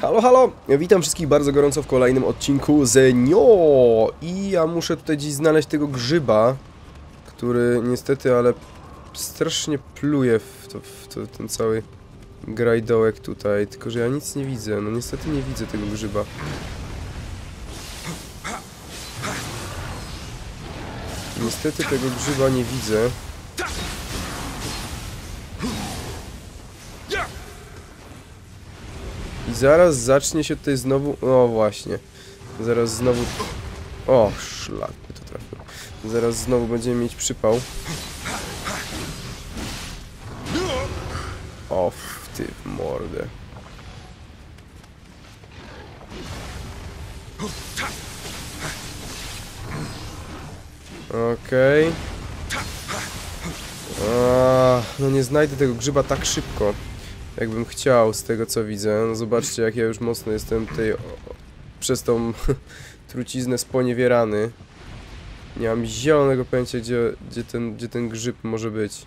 Halo, halo! Witam wszystkich bardzo gorąco w kolejnym odcinku z Nio! I ja muszę tutaj dziś znaleźć tego grzyba, który niestety, ale strasznie pluje w, to, w to, ten cały grajdołek tutaj, tylko że ja nic nie widzę, no niestety nie widzę tego grzyba. Niestety tego grzyba nie widzę. Zaraz zacznie się tutaj znowu... O, właśnie. Zaraz znowu... O, szlak by to trafił. Zaraz znowu będziemy mieć przypał. O, w ty mordę. Okej. Okay. No nie znajdę tego grzyba tak szybko jakbym chciał z tego co widzę. No zobaczcie jak ja już mocno jestem tutaj przez tą truciznę sponiewierany. Nie mam zielonego pojęcia gdzie, gdzie, ten, gdzie ten grzyb może być.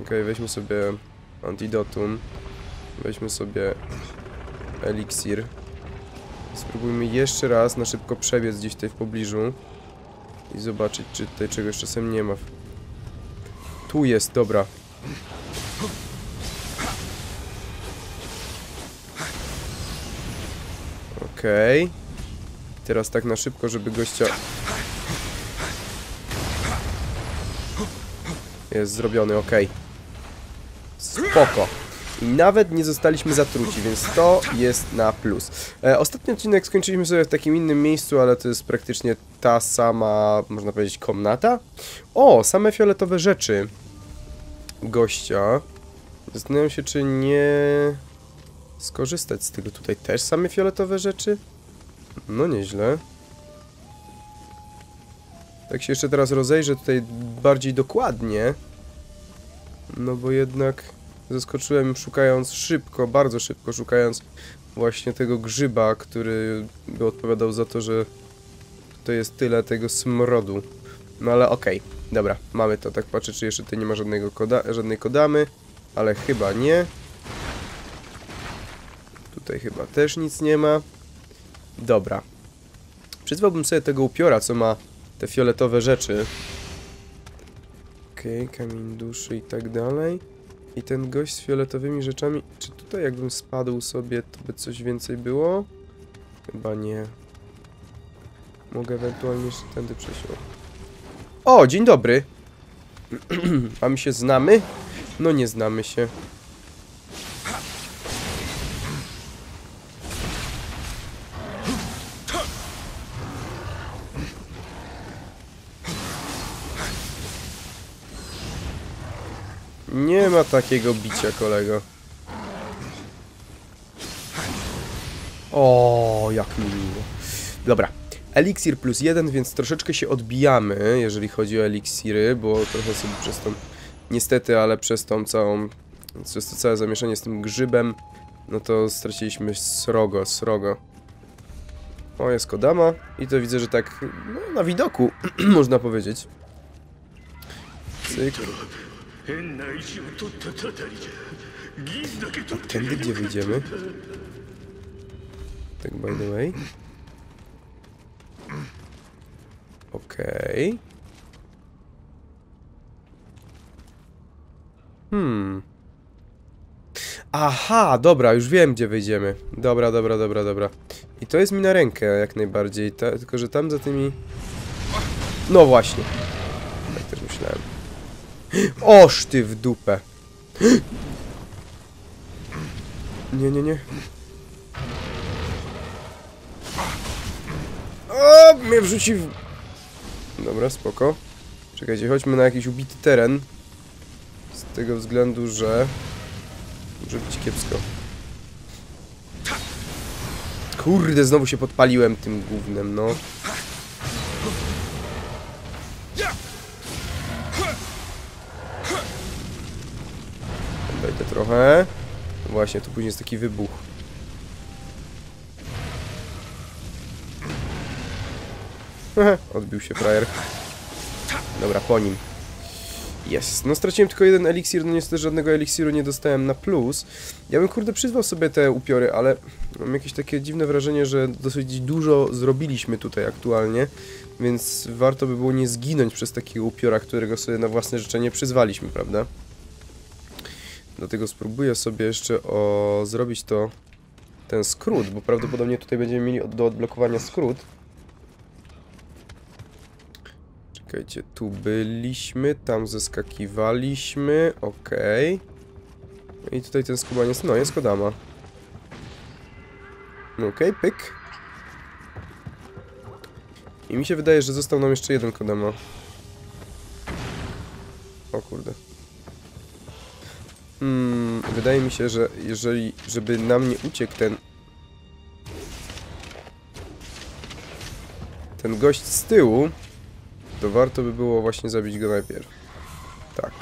Ok, weźmy sobie antidotum. Weźmy sobie eliksir. Spróbujmy jeszcze raz na szybko przebiec gdzieś tutaj w pobliżu. I zobaczyć, czy tutaj czegoś czasem nie ma. Tu jest, dobra. Okej. Okay. Teraz tak na szybko, żeby gościa... Jest zrobiony, okej. Okay. Spoko. I nawet nie zostaliśmy zatruci, więc to jest na plus. E, ostatni odcinek skończyliśmy sobie w takim innym miejscu, ale to jest praktycznie ta sama, można powiedzieć, komnata. O, same fioletowe rzeczy gościa. Zastanawiam się, czy nie skorzystać z tego. Tutaj też same fioletowe rzeczy? No nieźle. Tak się jeszcze teraz rozejrzę tutaj bardziej dokładnie. No bo jednak zaskoczyłem szukając szybko, bardzo szybko szukając właśnie tego grzyba, który by odpowiadał za to, że to jest tyle tego smrodu. No ale okej, okay. dobra, mamy to. Tak patrzę, czy jeszcze tutaj nie ma żadnego koda żadnej kodamy, ale chyba nie. Tutaj chyba też nic nie ma. Dobra. Przyzwałbym sobie tego upiora, co ma te fioletowe rzeczy. Okej, okay, kamień duszy i tak dalej. I ten gość z fioletowymi rzeczami... Czy tutaj jakbym spadł sobie, to by coś więcej było? Chyba nie. Mogę ewentualnie jeszcze tędy przejść. O, dzień dobry. A my się znamy? No nie znamy się. Nie ma takiego bicia, kolego. O, jak mi miło. Dobra. Eliksir plus jeden, więc troszeczkę się odbijamy, jeżeli chodzi o eliksiry, bo trochę sobie przez tą... Niestety, ale przez tą całą... Przez to całe zamieszanie z tym grzybem, no to straciliśmy srogo, srogo. O, jest Kodama i to widzę, że tak no, na widoku, można powiedzieć. Cyk. Tędy gdzie wyjdziemy? Tak by the way. Okej. Okay. Hmm. Aha, dobra, już wiem gdzie wyjdziemy. Dobra, dobra, dobra, dobra. I to jest mi na rękę jak najbardziej, Ta, tylko że tam za tymi... No właśnie. Tak też myślałem. Oż ty w dupę. Nie, nie, nie. O, mnie wrzuci w... Dobra, spoko. Czekajcie, chodźmy na jakiś ubity teren. Z tego względu, że... Może być kiepsko. Kurde, znowu się podpaliłem tym głównym, no. Wejdę trochę. Właśnie, tu później jest taki wybuch. Odbił się frajer. Dobra, po nim. Jest. No straciłem tylko jeden eliksir, no niestety żadnego eliksiru nie dostałem na plus. Ja bym kurde przyzwał sobie te upiory, ale mam jakieś takie dziwne wrażenie, że dosyć dużo zrobiliśmy tutaj aktualnie, więc warto by było nie zginąć przez takiego upiora, którego sobie na własne życzenie przyzwaliśmy, prawda? Dlatego spróbuję sobie jeszcze o zrobić to ten skrót, bo prawdopodobnie tutaj będziemy mieli do odblokowania skrót. Czekajcie, tu byliśmy, tam zeskakiwaliśmy, okej. I tutaj ten skubaniec, no jest Kodama. Okej, pyk. I mi się wydaje, że został nam jeszcze jeden Kodama. O kurde. Hmm, wydaje mi się, że jeżeli, żeby nam nie uciekł ten... Ten gość z tyłu, to warto by było właśnie zabić go najpierw. Tak.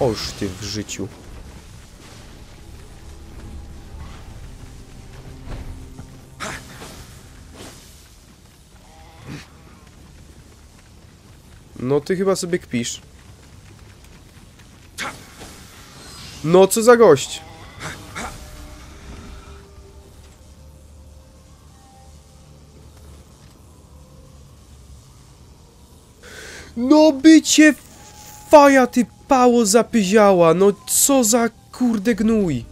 Oż ty w życiu. No ty chyba sobie kpisz. No co za gość? No bycie faja ty pało zapyziała, no co za kurde gnój.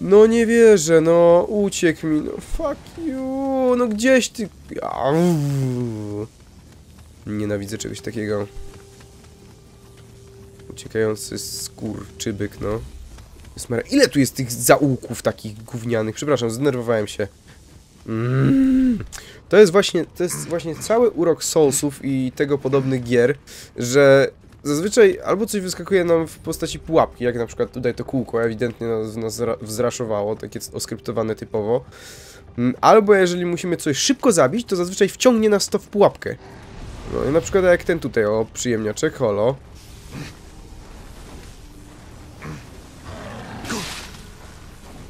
No nie wierzę, no uciekł mi, no fuck you, no gdzieś ty... Nienawidzę czegoś takiego. Uciekający skurczybyk, no. Ile tu jest tych zaułków takich gównianych? Przepraszam, zdenerwowałem się. To jest właśnie, to jest właśnie cały urok Soulsów i tego podobnych gier, że zazwyczaj albo coś wyskakuje nam w postaci pułapki, jak na przykład tutaj to kółko ewidentnie nas, nas zra- wzraszowało, takie oskryptowane typowo, Mm, albo jeżeli musimy coś szybko zabić, to zazwyczaj wciągnie nas to w pułapkę. No i na przykład jak ten tutaj, o, przyjemniaczek, holo.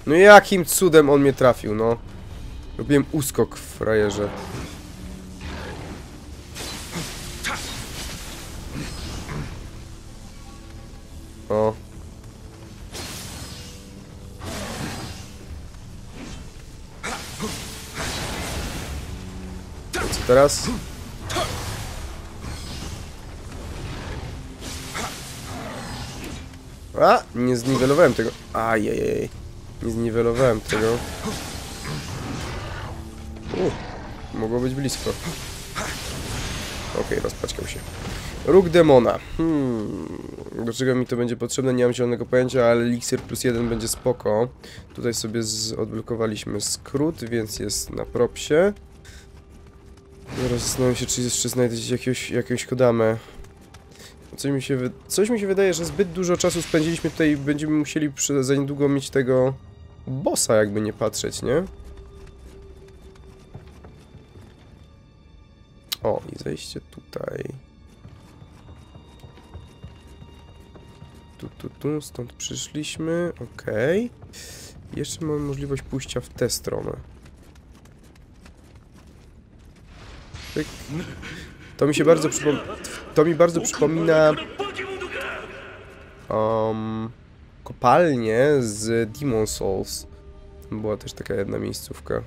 No jakim cudem on mnie trafił, no. Robiłem uskok w frajerze. O. Co teraz? A! Nie zniwelowałem tego. Ajajaj. Nie zniwelowałem tego. Mogło być blisko. Okej, rozpaczkał się. Róg demona. Hmm. Do czego mi to będzie potrzebne? Nie mam zielonego pojęcia, ale eliksir plus jeden będzie spoko. Tutaj sobie odblokowaliśmy skrót, więc jest na propsie. Zaraz zastanawiam się, czy jeszcze znajdę jakiegoś, jakąś kodamę. Coś mi, się. Coś mi się wydaje, że zbyt dużo czasu spędziliśmy tutaj i będziemy musieli za niedługo mieć tego bossa, jakby nie patrzeć, nie? O, i zejście tutaj. Tu, tu, tu, stąd przyszliśmy, okej. Jeszcze mamy możliwość pójścia w tę stronę. Pyk. To mi się bardzo przypomina... To mi bardzo przypomina... Um, z Demon Souls. Była też taka jedna miejscówka.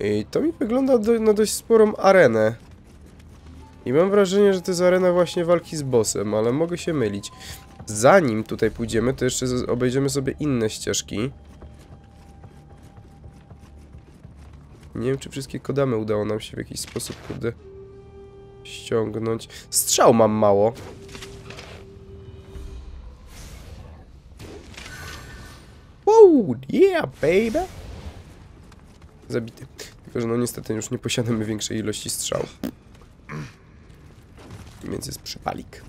I to mi wygląda do, na dość sporą arenę. I mam wrażenie, że to jest arena właśnie walki z bossem, ale mogę się mylić. Zanim tutaj pójdziemy, to jeszcze obejdziemy sobie inne ścieżki. Nie wiem, czy wszystkie kodamy udało nam się w jakiś sposób, kurde, ściągnąć. Strzał mam mało. Wow, yeah, baby! Zabity. Tylko, że no niestety już nie posiadamy większej ilości strzał. Więc jest przypalik.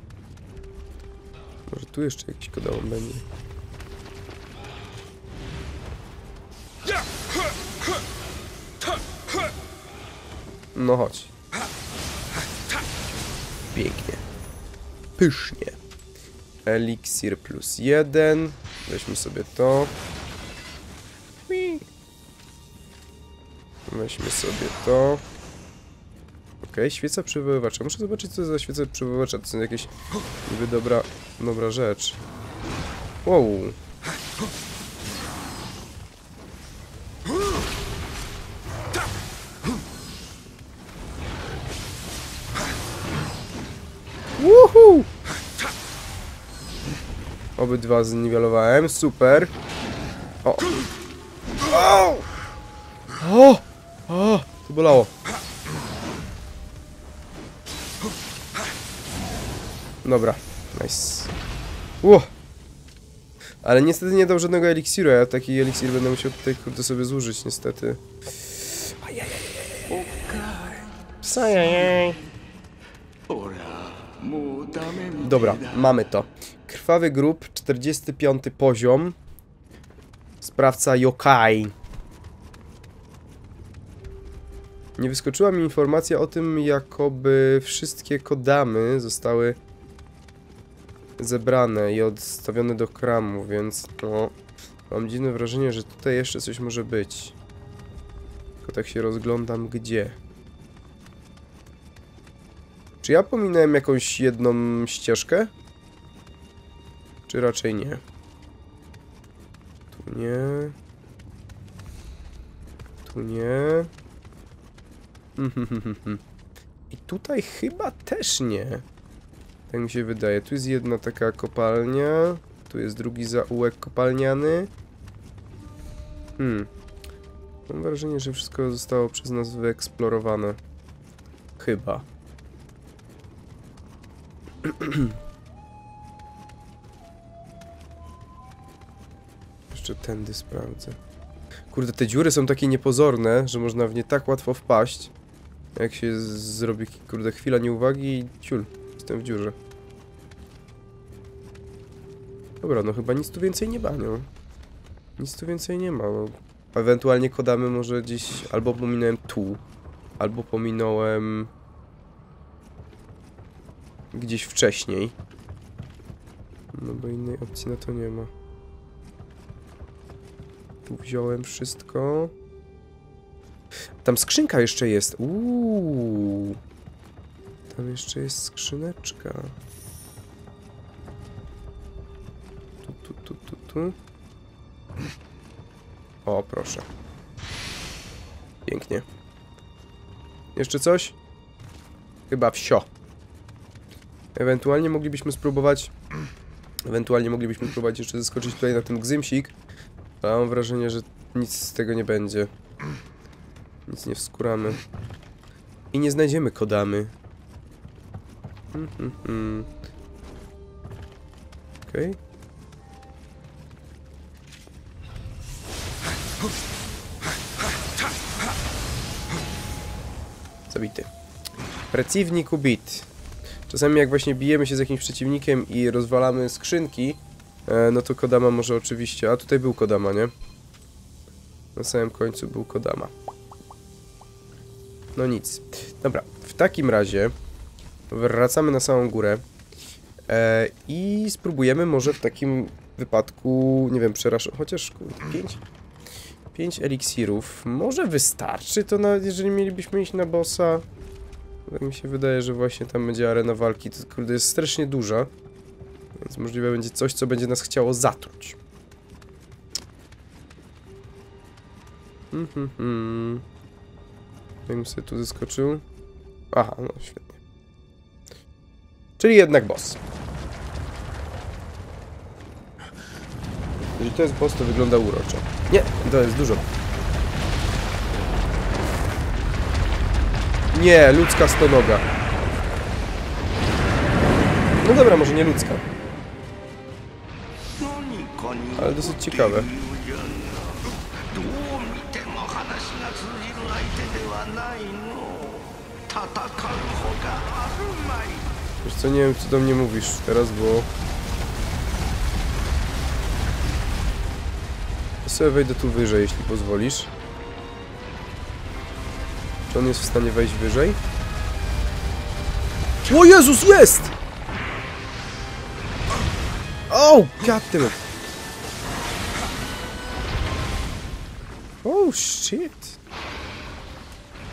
Może tu jeszcze jakiś kodałon będzie. No chodź. Pięknie. Pysznie. Eliksir plus jeden. Weźmy sobie to. Weźmy sobie to. Okej, świeca przywoływacza. Muszę zobaczyć, co za świeca przywoływacza. To są jakieś niby dobra, dobra rzecz. Wow. Woohoo! Obydwa zniwelowałem, super. O! O! bolało. Dobra, nice. Ło! Ale niestety nie dał żadnego eliksiru, a ja taki eliksir będę musiał tutaj kurde sobie zużyć niestety. Psajajaj. Dobra, mamy to. Krwawy grób, 45 poziom. Sprawca yokai. Nie wyskoczyła mi informacja o tym, jakoby wszystkie kodamy zostały zebrane i odstawione do kramu, więc no... Mam dziwne wrażenie, że tutaj jeszcze coś może być. Tylko tak się rozglądam, gdzie. Czy ja pominąłem jakąś jedną ścieżkę? Czy raczej nie? Tu nie. Tu nie. I tutaj chyba też nie. Tak mi się wydaje. Tu jest jedna taka kopalnia. Tu jest drugi zaułek kopalniany. Hmm. Mam wrażenie, że wszystko zostało przez nas wyeksplorowane. Chyba. Jeszcze tędy sprawdzę. Kurde, te dziury są takie niepozorne, że można w nie tak łatwo wpaść. Jak się zrobi, kurde, chwila nieuwagi i ciul, jestem w dziurze. Dobra, no chyba nic tu więcej nie ma, no. Nic tu więcej nie ma, no. Ewentualnie kodamy może gdzieś, albo pominąłem tu, albo pominąłem gdzieś wcześniej. No bo innej opcji na to nie ma. Tu wziąłem wszystko. Tam skrzynka jeszcze jest. Uuu. Tam jeszcze jest skrzyneczka. Tu, tu, tu, tu, tu. O, proszę. Pięknie. Jeszcze coś? Chyba wsio. Ewentualnie moglibyśmy spróbować... Ewentualnie moglibyśmy spróbować jeszcze zeskoczyć tutaj na ten gzymsik. Ale mam wrażenie, że nic z tego nie będzie. Nic nie wskuramy. I nie znajdziemy kodamy. Hmm, hmm. Okej. Zabity. Przeciwnik ubit. Czasami jak właśnie bijemy się z jakimś przeciwnikiem i rozwalamy skrzynki, e, no to Kodama może oczywiście... A tutaj był Kodama, nie? Na samym końcu był Kodama. No nic. Dobra, w takim razie wracamy na samą górę e, i spróbujemy może w takim wypadku, nie wiem, przerażać, chociaż kurde, 5 5 eliksirów. Może wystarczy to nawet jeżeli mielibyśmy iść na bossa. Tak mi się wydaje, że właśnie tam będzie arena walki. To kurde jest strasznie duża. Więc możliwe będzie coś, co będzie nas chciało zatruć. Hmm. No Jakbym sobie tu zeskoczył. Aha, no świetnie. Czyli jednak boss. Jeżeli to jest boss, to wygląda uroczo. Nie, to jest dużo. Nie, ludzka stonoga. No dobra, może nie ludzka. Ale dosyć ciekawe. 通じる相手ではないの戦うほかあるまい Wiesz co, nie wiem co do mnie mówisz teraz, bo... Ja sobie wejdę tu wyżej, jeśli pozwolisz. Czy on jest w stanie wejść wyżej? O Jezus, jest! Oh, goddammit! Oh shit!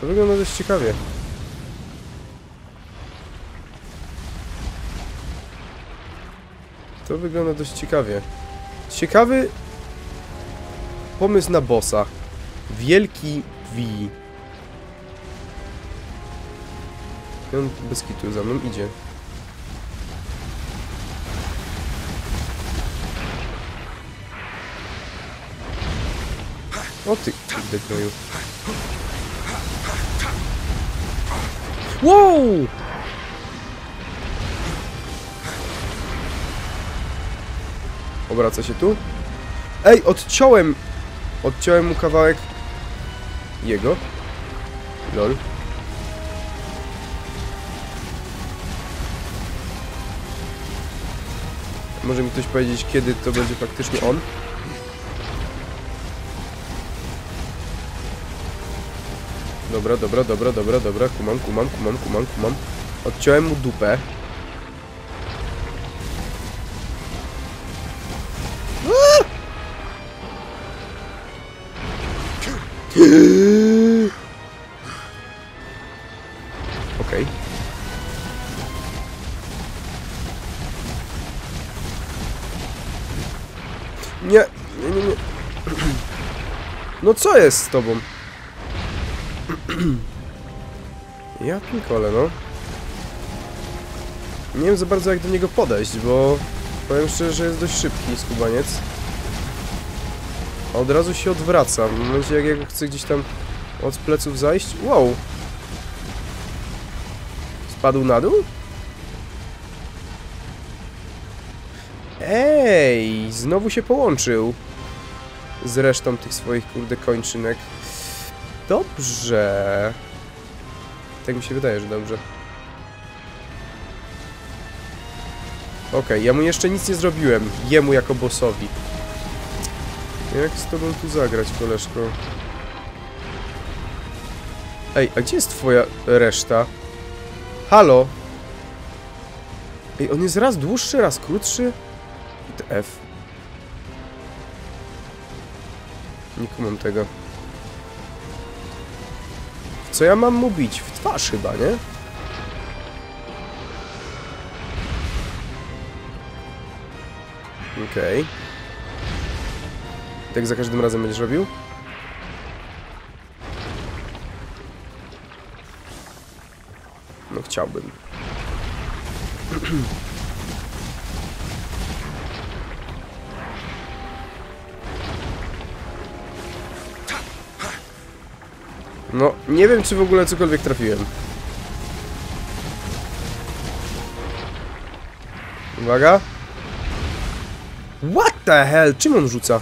To wygląda dość ciekawie. To wygląda dość ciekawie. Ciekawy pomysł na bossa. Wielki V. I on bez kitu za mną idzie. O ty, ty Wow! Obraca się tu. Ej, odciąłem! Odciąłem mu kawałek jego. Lol. Może mi ktoś powiedzieć, kiedy to będzie faktycznie on? Dobra, dobra, dobra, dobra, dobra. Kumam, kumam, kumam, kumam, kumam. Odciąłem mu dupę. Okej. Nie, nie, nie, nie. No co jest z tobą? Ja pinkole, no. Nie wiem za bardzo jak do niego podejść, bo powiem szczerze, że jest dość szybki skubaniec. A od razu się odwraca. W momencie jak chcę gdzieś tam od pleców zajść. Wow! Spadł na dół? Ej, znowu się połączył z resztą tych swoich kurde kończynek. Dobrze. Tak mi się wydaje, że dobrze. Okej, ja mu jeszcze nic nie zrobiłem. Jemu jako bossowi. Jak z tobą tu zagrać, koleżko? Ej, a gdzie jest twoja reszta? Halo? Ej, on jest raz dłuższy, raz krótszy? F. Nie kumam tego. Co ja mam mu bić? W twarz chyba, nie? Okej. Okay. Tak za każdym razem będziesz robił? No chciałbym. No, nie wiem, czy w ogóle cokolwiek trafiłem. Uwaga. What the hell? Czym on rzuca?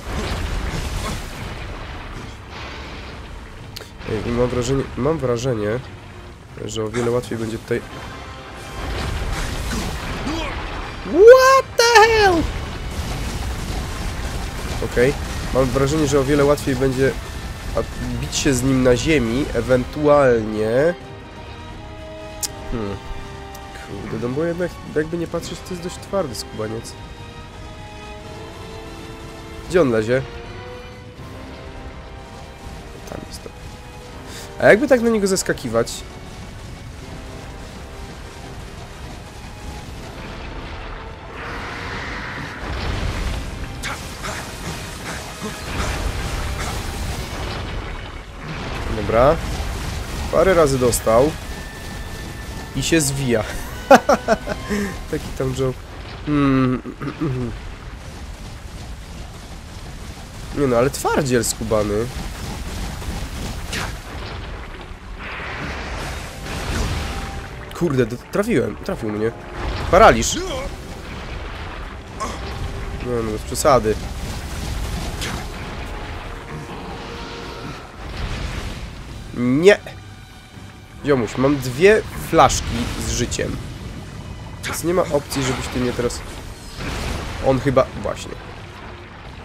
Mam wrażenie, mam wrażenie, że o wiele łatwiej będzie tutaj... What the hell? Okej. Okay. Mam wrażenie, że o wiele łatwiej będzie a bić się z nim na ziemi, ewentualnie... Hmm. Kurde, no bo jednak, jakby nie patrzeć, to jest dość twardy skubaniec. Gdzie on lezie? Tam jest to. A jakby tak na niego zeskakiwać? Dobra. Parę razy dostał. I się zwija. Taki tam joke. Hmm. Nie no, ale twardziel skubany. Kurde, trafiłem. Trafił mnie. Paraliż. No, no, bez przesady. Nie! Ziomuś, mam dwie flaszki z życiem. Więc nie ma opcji, żebyś ty mnie teraz... On chyba... Właśnie.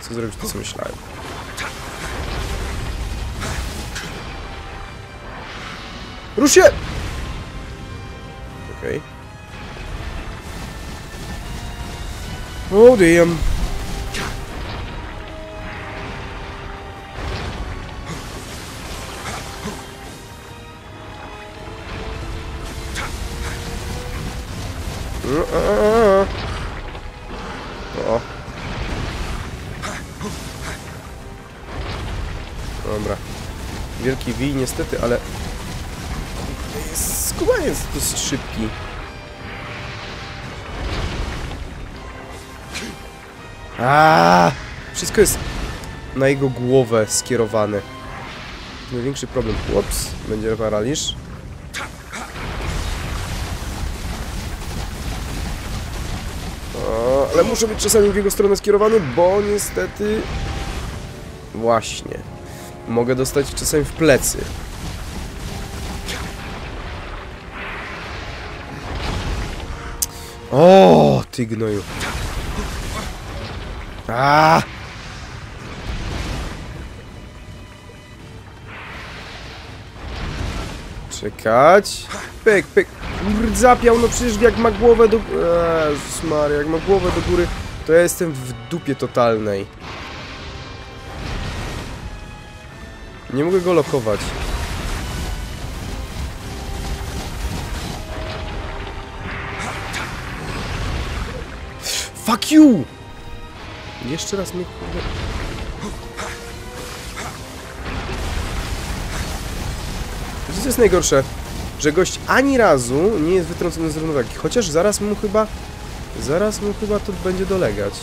Chcę zrobić to, co myślałem. Rusz się! Okej. Okay. Oh damn. Niestety, ale... Jest skubaniec dosyć szybki. A, Wszystko jest na jego głowę skierowane. Największy problem. Ups, będzie paraliż. Ale muszę być czasami w jego stronę skierowany, bo niestety... Właśnie. Mogę dostać czasami w plecy. O, ty gnoju. A! Czekać. Pyk, pyk. Zapiał, no przecież jak ma głowę do... Jezus Maria, jak ma głowę do góry, to ja jestem w dupie totalnej. Nie mogę go lokować. Fuck you! Jeszcze raz mnie. Wiecie co jest najgorsze? Że gość ani razu nie jest wytrącony z równowagi. Chociaż zaraz mu chyba... Zaraz mu chyba to będzie dolegać.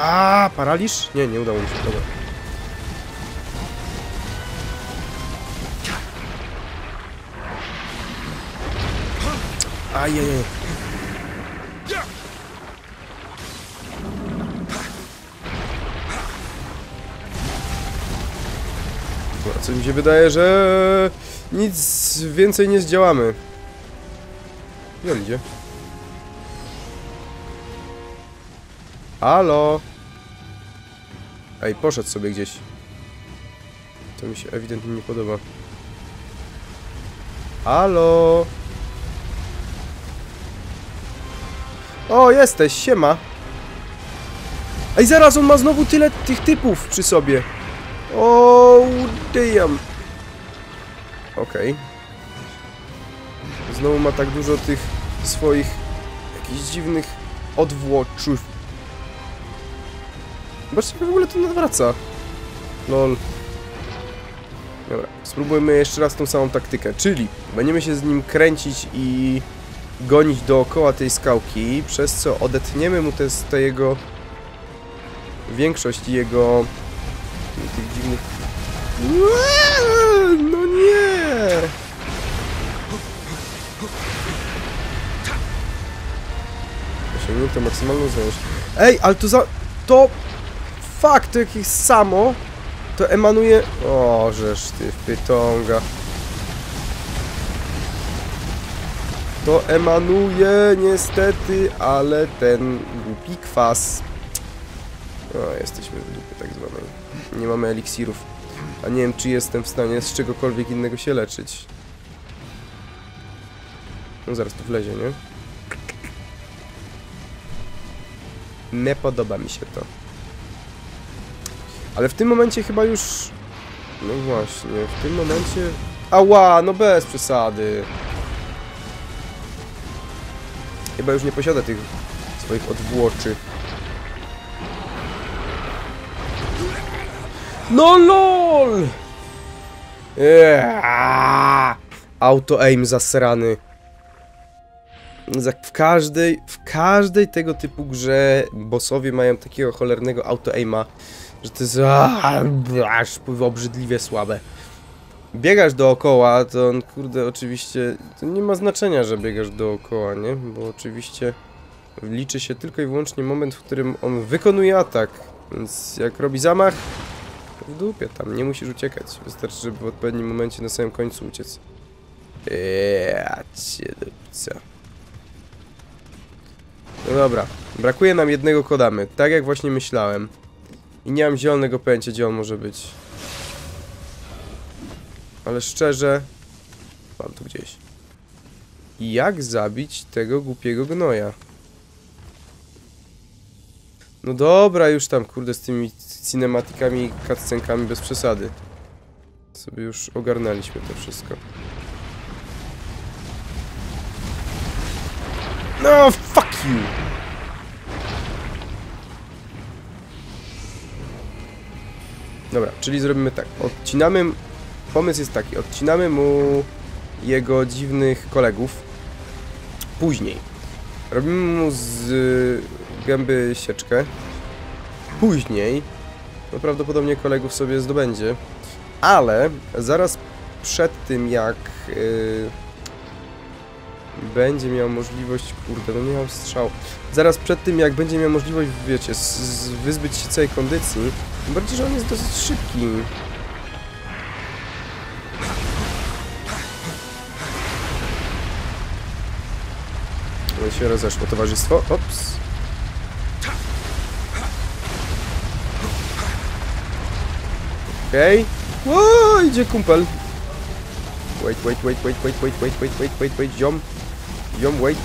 A, paraliż? Nie, nie udało mi się. Dobra. Ajajaj. Dobra, coś mi się wydaje, że nic więcej nie zdziałamy. On idzie? Halo? Ej, poszedł sobie gdzieś. To mi się ewidentnie nie podoba. Halo? O, jesteś, siema. Ej, zaraz, on ma znowu tyle tych typów przy sobie. O, damn. Okej. Znowu ma tak dużo tych swoich jakichś dziwnych odwłoczów. Zobaczcie, jak w ogóle to nawraca. Lol. Dobra, spróbujmy jeszcze raz tą samą taktykę, czyli będziemy się z nim kręcić i gonić dookoła tej skałki, przez co odetniemy mu te, te jego większość jego tych dziwnych no nie osiągnięto maksymalną zdolność ej, ale to za to fuck, to jakieś samo to emanuje o, żeż ty pytonga To emanuje niestety, ale ten głupi kwas. O, jesteśmy w dupie tak zwanej. Nie mamy eliksirów. A nie wiem, czy jestem w stanie z czegokolwiek innego się leczyć. No zaraz tu wlezie, nie? Nie podoba mi się to. Ale w tym momencie chyba już... No właśnie, w tym momencie... Ała, no bez przesady. Chyba już nie posiada tych swoich odwłoczy. No lol! Eee, Auto aim zasrany. Za- W każdej, w każdej tego typu grze bossowie mają takiego cholernego auto aima, że to jest aż obrzydliwie słabe. Biegasz dookoła, to on, kurde, oczywiście, to nie ma znaczenia, że biegasz dookoła, nie? Bo oczywiście liczy się tylko i wyłącznie moment, w którym on wykonuje atak. Więc jak robi zamach, w dupie tam, nie musisz uciekać. Wystarczy, żeby w odpowiednim momencie na samym końcu uciec. Cię dupca. No dobra, brakuje nam jednego kodamy, tak jak właśnie myślałem. I nie mam zielonego pojęcia, gdzie on może być. Ale szczerze... Mam tu gdzieś. Jak zabić tego głupiego gnoja? No dobra, już tam, kurde, z tymi cinematikami i cutscenkami bez przesady. Sobie już ogarnęliśmy to wszystko. No, fuck you! Dobra, czyli zrobimy tak. Odcinamy... Pomysł jest taki. Odcinamy mu jego dziwnych kolegów. Później. Robimy mu z y, gęby sieczkę. Później. No prawdopodobnie kolegów sobie zdobędzie. Ale zaraz przed tym jak... y, będzie miał możliwość, kurde, no nie mam strzał. Zaraz przed tym, jak będzie miał możliwość, wiecie, wyzbyć się całej kondycji, tym bardziej, że on jest dosyć szybki. No się rozeszło towarzystwo. Ops. Okej. Okay. idzie kumpel. Wait, wait, wait, wait, wait, wait, wait, wait, wait, wait, wait, ziom. Ziom, wait.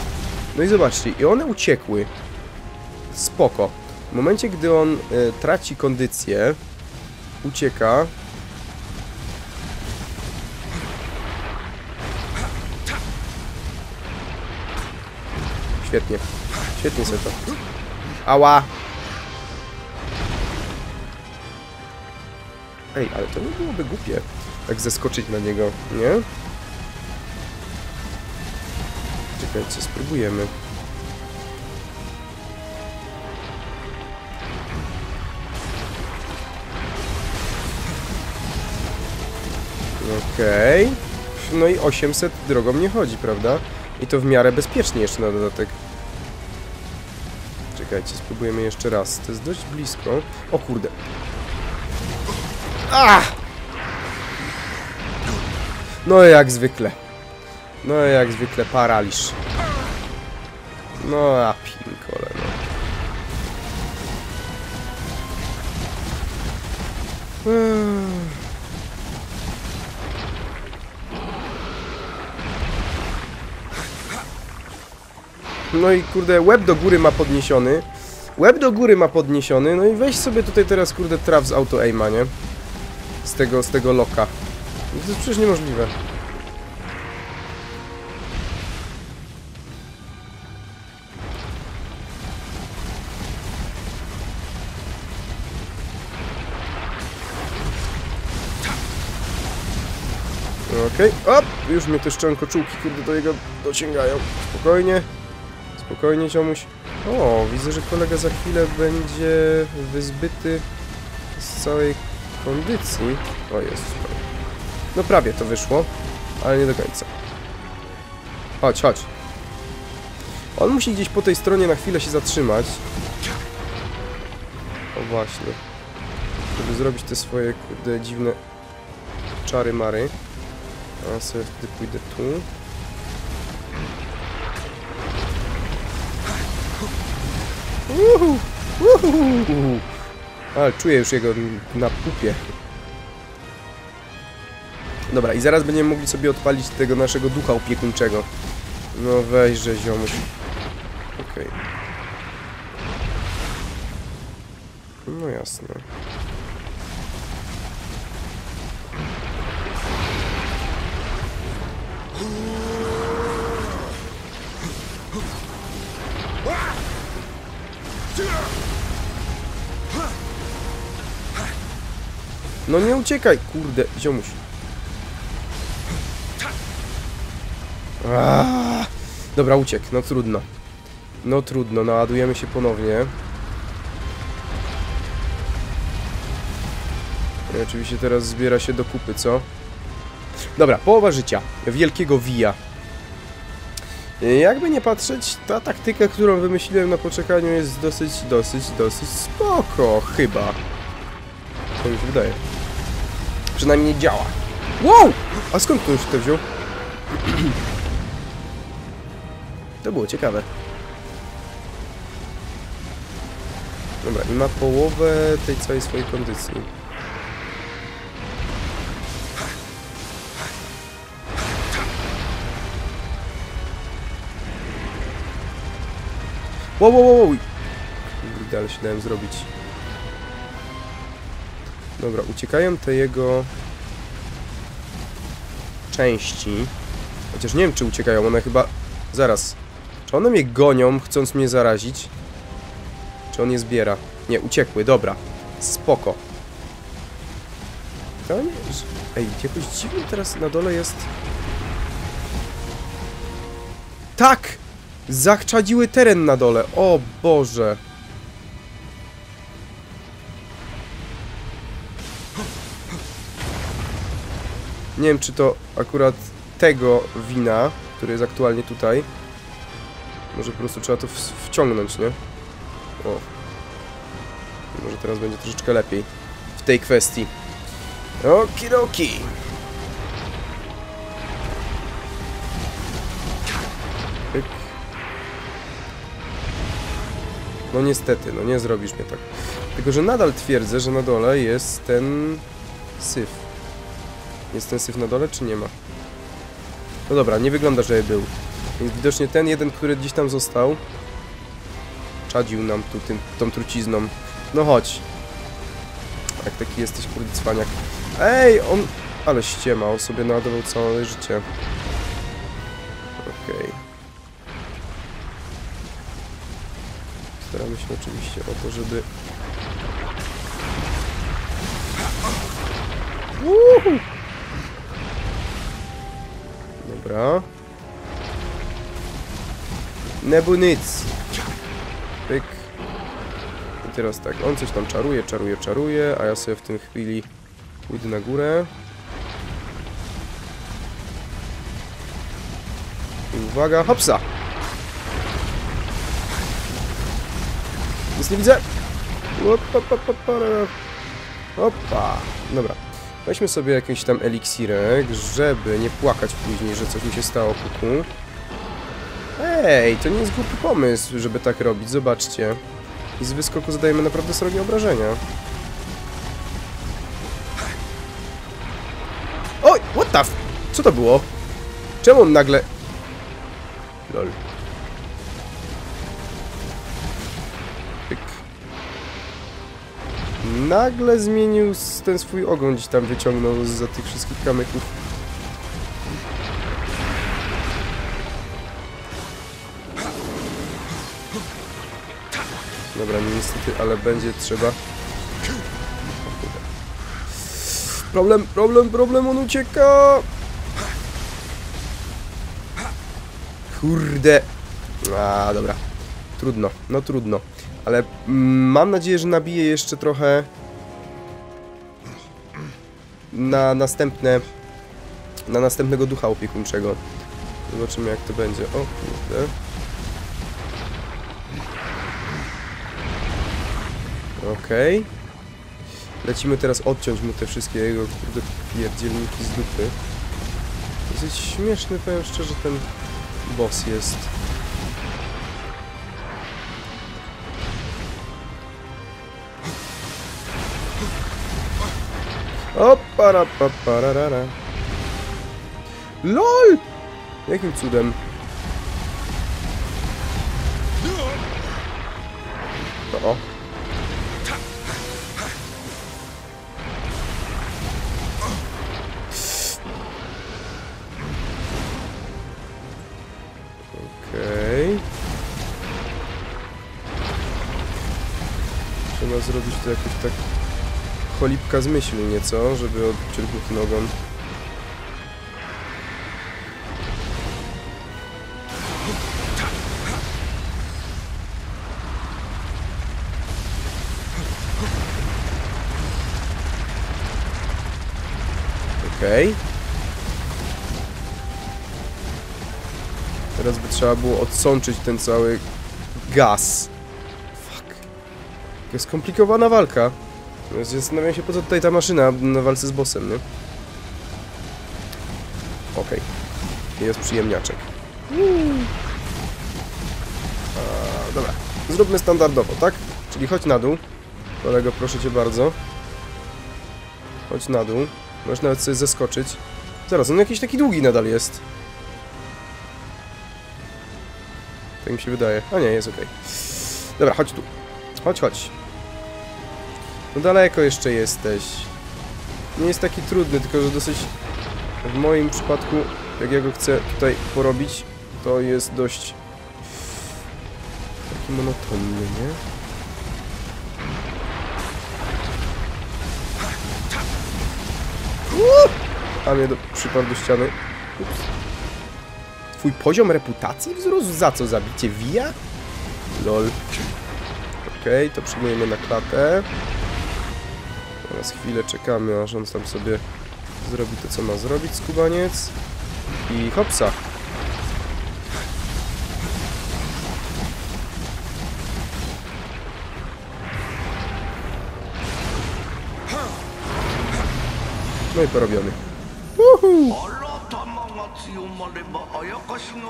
No i zobaczcie, i one uciekły. Spoko. W momencie, gdy on e, traci kondycję, ucieka. Świetnie. Świetnie sobie to. Ała! Ej, ale to nie byłoby głupie, tak zeskoczyć na niego, nie? Czekajcie, spróbujemy. Okej. No i 800 drogą nie chodzi, prawda? I to w miarę bezpiecznie jeszcze na dodatek. Czekajcie, spróbujemy jeszcze raz. To jest dość blisko. O kurde. Ah! No jak zwykle. No jak zwykle paraliż. No a pinkole, no. Hmm. No i kurde, łeb do góry ma podniesiony. Łeb do góry ma podniesiony, no i weź sobie tutaj teraz kurde traf z auto aima, nie? Z tego, z tego loka. No to jest przecież niemożliwe. Okej, op! Już mnie te szczękoczułki, kurde, do jego dociągają. Spokojnie. Spokojnie, ziomuś. O, widzę, że kolega za chwilę będzie wyzbyty z całej kondycji. O, jest. No prawie to wyszło, ale nie do końca. Chodź, chodź. On musi gdzieś po tej stronie na chwilę się zatrzymać. O właśnie. Żeby zrobić te swoje, kurde, dziwne czary-mary. A ja sobie wtedy pójdę tu. Uhu, uhu. Ale czuję już jego na pupie. Dobra, i zaraz będziemy mogli sobie odpalić tego naszego ducha opiekuńczego. No weźże ziomuś. Okej. No jasne. No nie uciekaj, kurde, ziomuś. Aaaa. Dobra, uciekł, no trudno. No trudno, naładujemy się ponownie. I oczywiście teraz zbiera się do kupy, co? Dobra, połowa życia. Wielkiego wija. Jakby nie patrzeć, ta taktyka, którą wymyśliłem na poczekaniu jest dosyć, dosyć, dosyć spoko, chyba. To mi się wydaje. Przynajmniej działa. Wow! A skąd to już to wziął? To było ciekawe. Dobra, i ma połowę tej całej swojej kondycji. Wow, wow, wow, wow! Ale się dałem zrobić. Dobra, uciekają te jego części. Chociaż nie wiem, czy uciekają, one chyba... Zaraz. Czy one mnie gonią, chcąc mnie zarazić? Czy on je zbiera? Nie, uciekły, dobra. Spoko. Nie... Ej, jakoś dziwnie teraz na dole jest... Tak! Zachczadziły teren na dole. O Boże. Nie wiem, czy to akurat tego wina, który jest aktualnie tutaj. Może po prostu trzeba to wciągnąć, nie? O. Może teraz będzie troszeczkę lepiej w tej kwestii. Okidoki. Pyk. No niestety, no nie zrobisz mnie tak. Tylko, że nadal twierdzę, że na dole jest ten syf. Jest ten syf na dole, czy nie ma? No dobra, nie wygląda, żeby był. Więc widocznie ten jeden, który gdzieś tam został, czadził nam tu tym, tą trucizną. No chodź. Jak taki jesteś, kurde, cwaniak. Ej, on... Ale ściema, on sobie naładował całe życie. Okej. Staramy się oczywiście o to, żeby... Uhu! Dobra. Nebu nic. Pyk. I teraz tak, on coś tam czaruje, czaruje, czaruje, a ja sobie w tym chwili pójdę na górę. I uwaga, hopsa! Nic nie widzę! Opa, pa, pa, pa, Opa! Dobra. Weźmy sobie jakiś tam eliksirek, żeby nie płakać później, że coś mi się stało kuku. Ej, to nie jest głupi pomysł, żeby tak robić, zobaczcie. I z wyskoku zadajemy naprawdę srogie obrażenia. Oj, what the f... Co to było? Czemu on nagle... Lol. Nagle zmienił ten swój ogon, gdzieś tam wyciągnął za tych wszystkich kamyków. Dobra, niestety, ale będzie trzeba... Problem, problem, problem, on ucieka! Kurde. A, dobra. Trudno, no trudno. Ale mm, mam nadzieję, że nabiję jeszcze trochę na następne na następnego ducha opiekuńczego. Zobaczymy jak to będzie. O kurde. Okej. Lecimy teraz odciąć mu te wszystkie jego kurde pierdzielniki z dupy. Dosyć śmieszny, powiem szczerze, ten boss jest. O, para, pa, pararara. LOL! Jakim cudem? To o. Okej. Trzeba zrobić to jakoś tak cholipka z myśli nieco, żeby mu ten ogon. Okej. Teraz by trzeba było odsączyć ten cały gaz. Fuck. To jest skomplikowana walka. No, Zastanawiam się, po co tutaj ta maszyna na walce z bossem, nie? Okej. Jest przyjemniaczek. A, dobra. Zróbmy standardowo, tak? Czyli chodź na dół. Kolego, proszę cię bardzo. Chodź na dół. Możesz nawet sobie zeskoczyć. Zaraz, on jakiś taki długi nadal jest. Tak mi się wydaje. A nie, jest okej. Dobra, chodź tu. Chodź, chodź. No daleko jeszcze jesteś. Nie jest taki trudny, tylko że dosyć... W moim przypadku, jak ja go chcę tutaj porobić, to jest dość taki monotonny, nie? A mnie do, przypadł do ściany. Ups. Twój poziom reputacji wzrósł? Za co? Zabicie Via? Lol. Okej, to przyjmujemy na klatę. Teraz chwilę czekamy, aż on tam sobie zrobi to, co ma zrobić, skubaniec. I hopsa. No i porobiony. 新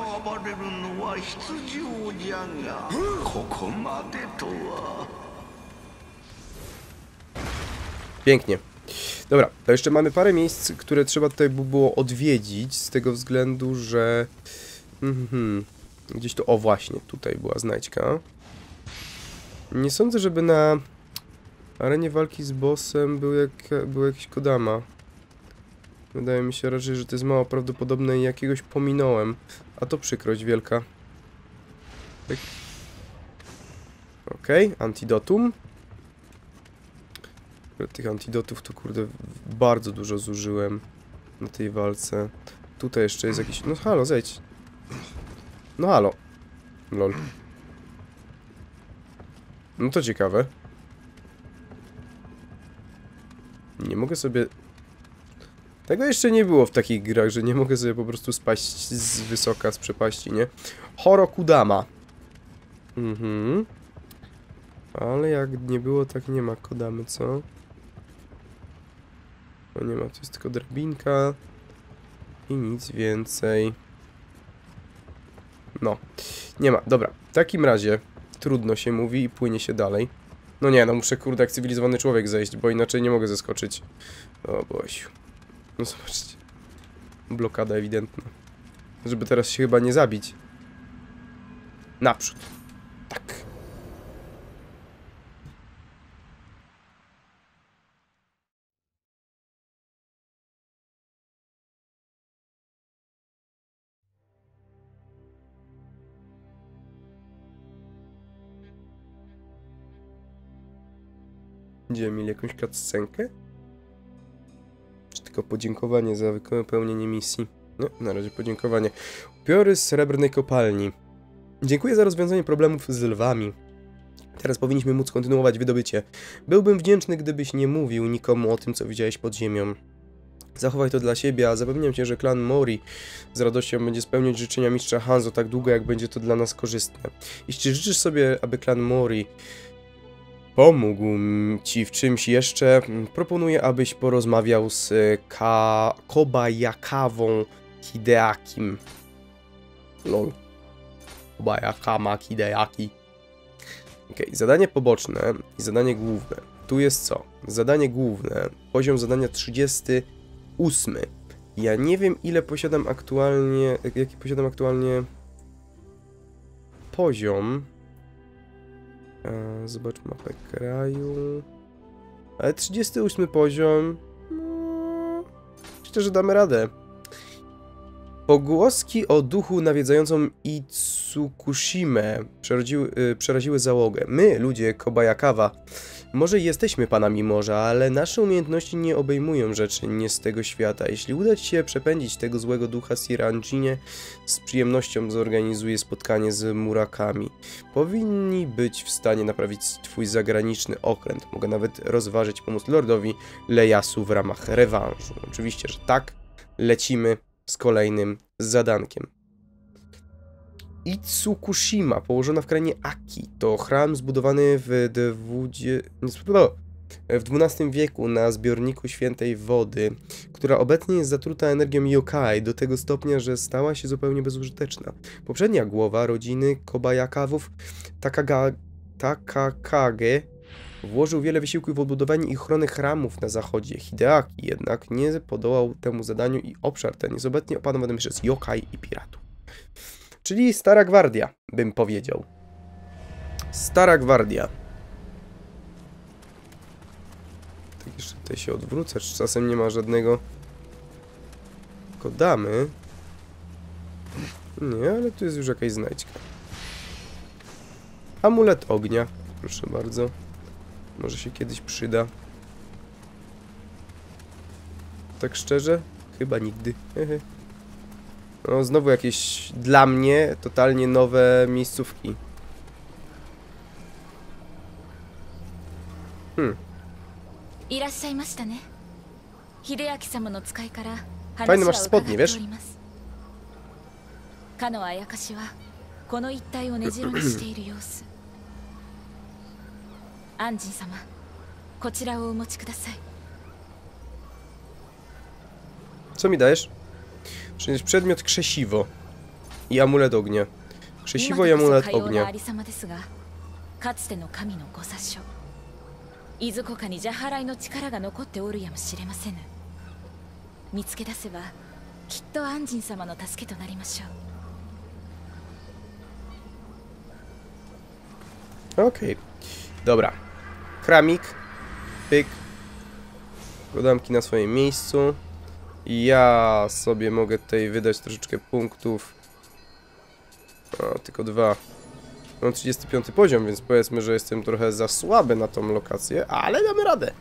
Pięknie. Dobra, to jeszcze mamy parę miejsc, które trzeba tutaj by było odwiedzić, z tego względu, że... Mhm, gdzieś tu, o właśnie, tutaj była znajdźka. Nie sądzę, żeby na arenie walki z bossem był, jak, był jakiś Kodama. Wydaje mi się raczej, że to jest mało prawdopodobne i jakiegoś pominąłem. A to przykrość wielka. Pyk. Okej, antidotum. Tych antidotów to kurde bardzo dużo zużyłem na tej walce. Tutaj jeszcze jest jakiś... No halo, zejdź. No halo. Lol. No to ciekawe. Nie mogę sobie... Tego jeszcze nie było w takich grach, że nie mogę sobie po prostu spaść z wysoka, z przepaści, nie? Horokudama. Mhm. Ale jak nie było, tak nie ma Kodamy, co? Nie ma, to jest tylko drabinka i nic więcej. No, nie ma, dobra. W takim razie trudno się mówi i płynie się dalej. No nie, no muszę kurde jak cywilizowany człowiek zejść, bo inaczej nie mogę zeskoczyć. O Bosiu. No zobaczcie. Blokada ewidentna. Żeby teraz się chyba nie zabić. Naprzód. Tak. Będziemy mieli jakąś cutscenkę? Czy tylko podziękowanie za wypełnienie misji? No, na razie podziękowanie. Upiory z srebrnej kopalni. Dziękuję za rozwiązanie problemów z lwami. Teraz powinniśmy móc kontynuować wydobycie. Byłbym wdzięczny, gdybyś nie mówił nikomu o tym, co widziałeś pod ziemią. Zachowaj to dla siebie, a zapewniam cię, że klan Mori z radością będzie spełniać życzenia mistrza Hanzo tak długo, jak będzie to dla nas korzystne. Jeśli życzysz sobie, aby klan Mori pomógł ci w czymś jeszcze, proponuję, abyś porozmawiał z e, Ka Kobayakawą Hideakim. Lol. Kobayakama Hideaki. Okej, zadanie poboczne i zadanie główne. Tu jest co? Zadanie główne, poziom zadania 38. Ja nie wiem ile posiadam aktualnie, jaki posiadam aktualnie poziom. Zobacz mapę kraju. Ale 38 poziom. No, myślę, że damy radę. Pogłoski o duchu nawiedzającą Itsukushimę przeraziły, y, przeraziły załogę. My, ludzie Kobayakawa, może jesteśmy panami morza, ale nasze umiejętności nie obejmują rzeczy nie z tego świata. Jeśli uda ci się przepędzić tego złego ducha Siranjinie, z przyjemnością zorganizuję spotkanie z Murakami. Powinni być w stanie naprawić twój zagraniczny okręt. Mogę nawet rozważyć pomóc Lordowi Lejasu w ramach rewanżu. Oczywiście, że tak. Lecimy z kolejnym zadankiem. Itsukushima, położona w krainie Aki, to chram zbudowany w, w XII wieku na zbiorniku świętej wody, która obecnie jest zatruta energią yokai do tego stopnia, że stała się zupełnie bezużyteczna. Poprzednia głowa rodziny Kobajakawów, Takaga... Takakage, włożył wiele wysiłku w odbudowanie i ochronę chramów na zachodzie. Hideaki jednak nie podołał temu zadaniu i obszar ten jest obecnie opanowany przez yokai i piratów. Czyli Stara Gwardia, bym powiedział. Stara Gwardia. Tak jeszcze tutaj się odwrócę, czy czasem nie ma żadnego kodamy. Nie, ale tu jest już jakaś znajdźka. Amulet ognia. Proszę bardzo. Może się kiedyś przyda. Tak szczerze? Chyba nigdy. Hehe No, znowu jakieś dla mnie totalnie nowe miejscówki. Hmm. いらっしゃいましたね秀明様の使いから話 Fajny は masz 伺っ spodnie, て wiesz? おりますかのあやかしはこの一帯を根城にしている様子安心様こちらをお持ちください Co mi dajesz? Przynieś przedmiot krzesiwo i amulet ognia. 今 Krzesiwo i でこそ amulet かような ognia. ありさまですがかつての神のご殺傷いずこかに邪払いの力が残っておるやもしれませぬ見つけ出せばきっと安心様の助けとなりましょう Okej. Dobra. Kramik. Pyk. Godamki na swoim miejscu. Ja sobie mogę tutaj wydać troszeczkę punktów. O, tylko dwa. Mam 35 poziom, więc powiedzmy, że jestem trochę za słaby na tą lokację, ale damy radę.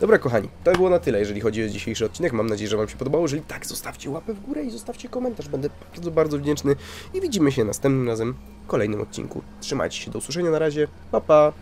Dobra, kochani, to było na tyle, jeżeli chodzi o dzisiejszy odcinek. Mam nadzieję, że Wam się podobało. Jeżeli tak, zostawcie łapę w górę i zostawcie komentarz. Będę bardzo, bardzo wdzięczny. I widzimy się następnym razem w kolejnym odcinku. Trzymajcie się, do usłyszenia na razie. Pa, pa!